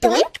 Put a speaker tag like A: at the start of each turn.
A: Twink.